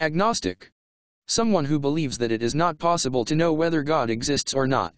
Agnostic. Someone who believes that it is not possible to know whether God exists or not.